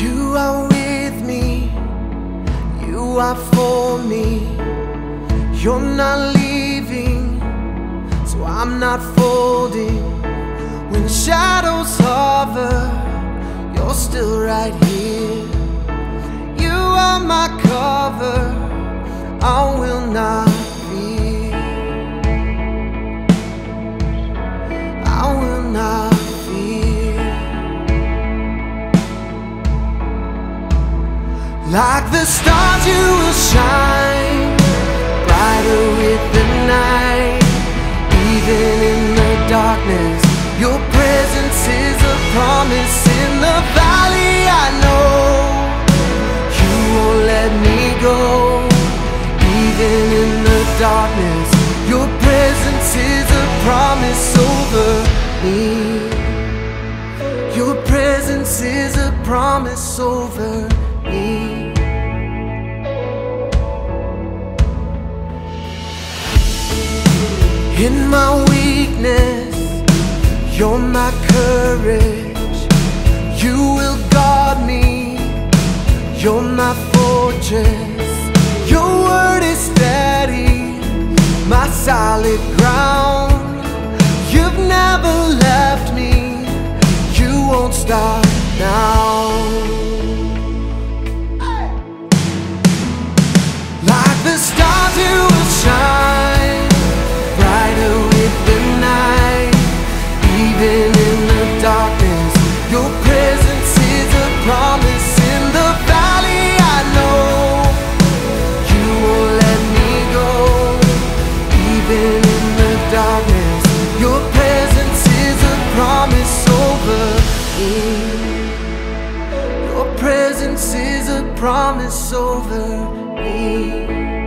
You are with me, you are for me. You're not leaving, so I'm not folding. When shadows hover, you're still right here. You are my cover, I will not Like the stars, you will shine brighter with the night. Even in the darkness, your presence is a promise in the valley. I know you won't let me go. Even in the darkness, your presence is a promise over me. Your presence is a promise over me. In my weakness, you're my courage. You will guard me. You're my fortress. Your word is steady, my solid ground. You've never left me. You won't stop now. Presence is a promise over me.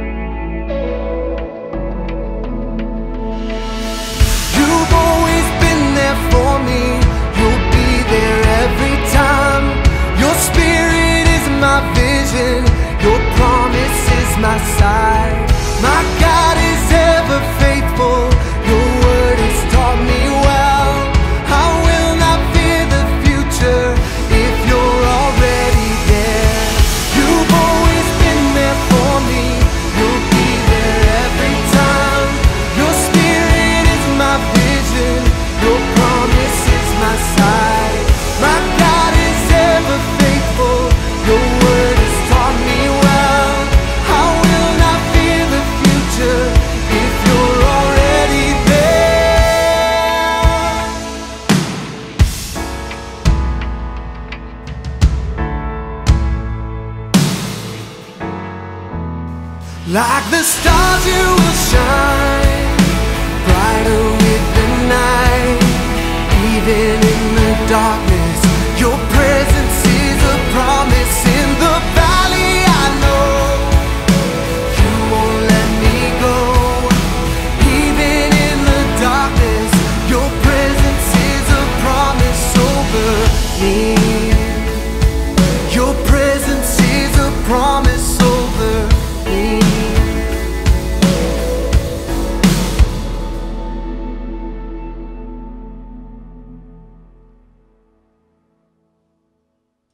Like the stars, you will shine